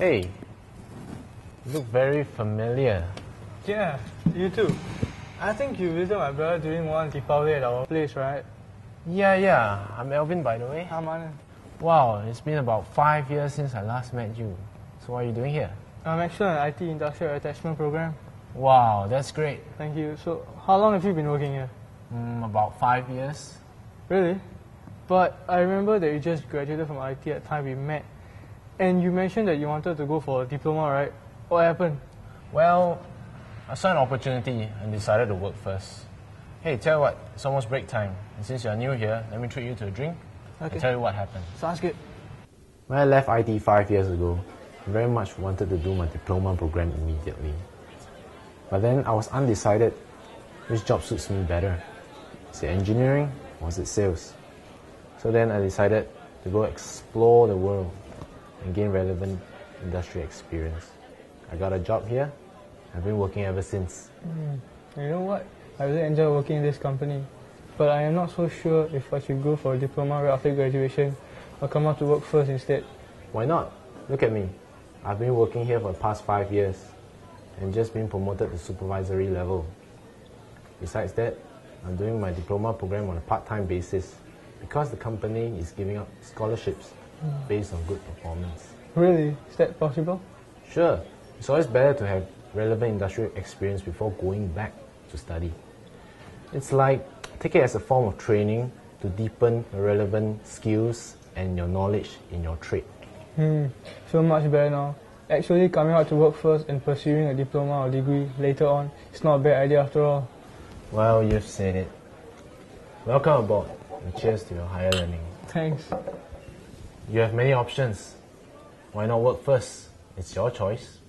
Hey, you look very familiar. Yeah, you too. I think you visited my brother during one Deepavali at our place, right? Yeah, yeah, I'm Alvin by the way. Hi, man. Wow, it's been about five years since I last met you. So what are you doing here? I'm actually an ITE industrial attachment program. Wow, that's great. Thank you. So, how long have you been working here? Mm, about five years. Really? But I remember that you just graduated from ITE at the time we met. And you mentioned that you wanted to go for a diploma, right? What happened? Well, I saw an opportunity and decided to work first. Hey, tell you what, it's almost break time. And since you're new here, let me treat you to a drink. Okay. I'll tell you what happened. Sounds good. When I left ITE five years ago, I very much wanted to do my diploma program immediately. But then I was undecided which job suits me better. Is it engineering or is it sales? So then I decided to go explore the world and gain relevant industry experience. I got a job here. I've been working ever since. Hmm. You know what? I really enjoy working in this company. But I am not so sure if I should go for a diploma right after graduation or come out to work first instead. Why not? Look at me. I've been working here for the past five years and just been promoted to supervisory level. Besides that, I'm doing my diploma program on a part-time basis because the company is giving out scholarships based on good performance. Really? Is that possible? Sure, it's always better to have relevant industrial experience before going back to study. It's like take it as a form of training to deepen your relevant skills and your knowledge in your trade. Hmm, so much better now. Actually, coming out to work first and pursuing a diploma or degree later on is not a bad idea after all. Well, you've said it. Welcome aboard and cheers to your higher learning. Thanks. You have many options. Why not work first? It's your choice.